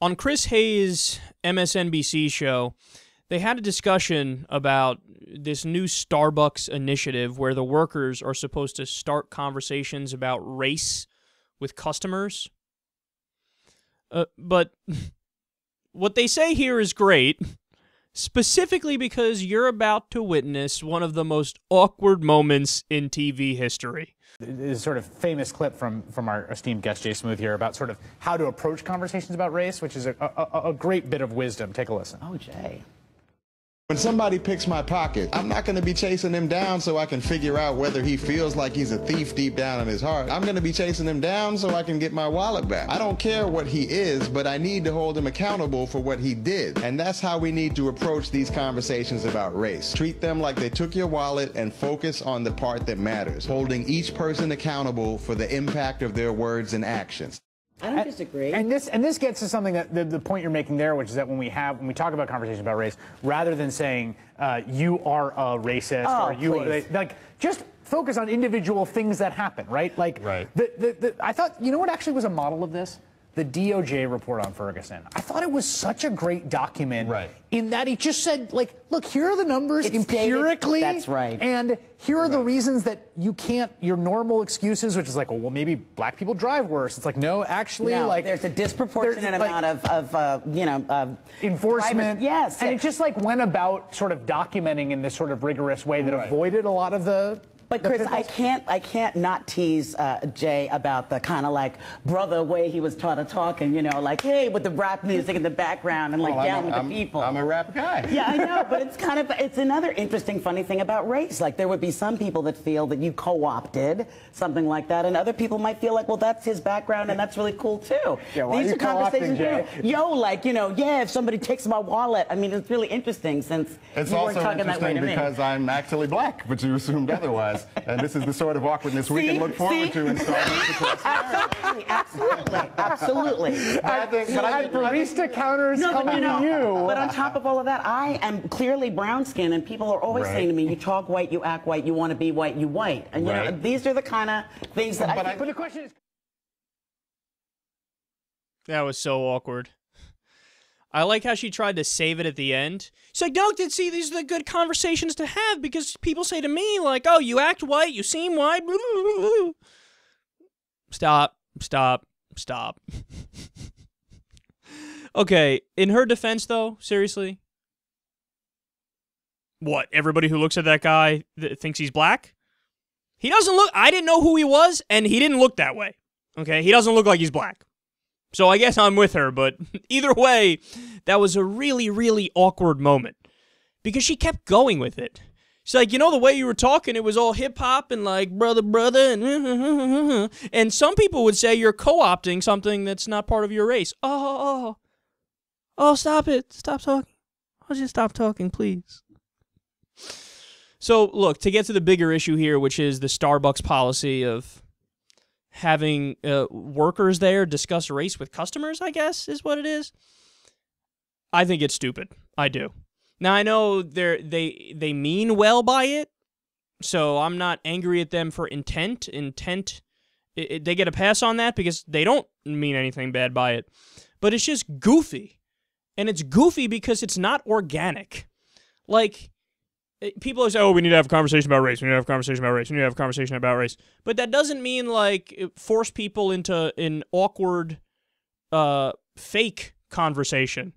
On Chris Hayes' MSNBC show, they had a discussion about this new Starbucks initiative where the workers are supposed to start conversations about race with customers. Uh, but what they say here is great, specifically because you're about to witness one of the most awkward moments in TV history. This sort of famous clip from, from our esteemed guest Jay Smooth here about sort of how to approach conversations about race, which is a, a, a great bit of wisdom. Take a listen. Oh, Jay. When somebody picks my pocket, I'm not going to be chasing him down so I can figure out whether he feels like he's a thief deep down in his heart. I'm going to be chasing him down so I can get my wallet back. I don't care what he is, but I need to hold him accountable for what he did. And that's how we need to approach these conversations about race. Treat them like they took your wallet and focus on the part that matters, holding each person accountable for the impact of their words and actions. I don't disagree. And this and this gets to something that the, the point you're making there, which is that when we have when we talk about conversations about race, rather than saying uh, you are a racist Oh, or you please. like just focus on individual things that happen, right? Like Right. The, the, the, I thought you know what actually was a model of this. The DOJ report on Ferguson. I thought it was such a great document Right. in that he just said, like, look, here are the numbers It's empirically. that's right. And here are the reasons that you can't, your normal excuses, which is like, well, well, maybe black people drive worse. It's like, no, actually, no, like. there's a disproportionate there's, like, amount of, of uh, you know, of enforcement. private- yes. And it just like went about sort of documenting in this sort of rigorous way that Right. avoided a lot of the. But Chris, I can't, I can't not tease uh, Jay about the kind of like brother way he was taught to talk, and you know, like hey, with the rap music in the background and like Well, down a- with I'm- the people. I'm a rap guy. Yeah, I know, but it's kind of it's another interesting, funny thing about race. Like there would be some people that feel that you co-opted something like that, and other people might feel like, well, that's his background, and that's really cool too. Yeah, These you are conversations. Jay? Yo, like you know, yeah, if somebody takes my wallet, I mean, it's really interesting since It's you weren't talking that way to me. It's also interesting because I'm actually black, but you assumed otherwise. And this is the sort of awkwardness we See? can look forward See? to in Star Wars. Absolutely, absolutely, absolutely. I think, but I think, barista counters No, coming you know, to you. but on top of all of that, I am clearly brown skinned and people are always Right. saying to me, you talk white, you act white, you want to be white, you white. And you know, these are the kind of things that But I, I- but the question is. That was so awkward. I like how she tried to save it at the end. She's like, no, see these are the good conversations to have because people say to me, like, oh, you act white, you seem white. blah, blah, blah, blah." Stop, stop, stop. okay, in her defense, though, seriously. What? Everybody who looks at that guy th- thinks he's black? He doesn't look. I didn't know who he was, and he didn't look that way. Okay? He doesn't look like he's black. So I guess I'm with her, but either way, that was a really, really awkward moment because she kept going with it. She's like, you know, the way you were talking, it was all hip hop and like brother, brother, and and some people would say you're co-opting something that's not part of your race. Oh, oh, oh, oh, stop it! Stop talking. I'll just stop talking, please. So, look, to get to the bigger issue here, which is the Starbucks policy of having uh, workers there discuss race with customers, I guess is what it is. I think it's stupid. I do. Now I know they they they mean well by it, so I'm not angry at them for intent. Intent, it, it- they get a pass on that because they don't mean anything bad by it. But it's just goofy, and it's goofy because it's not organic. Like people always say, "Oh, we need to have a conversation about race. We need to have a conversation about race. We need to have a conversation about race." But that doesn't mean like force people into an awkward, uh, fake conversation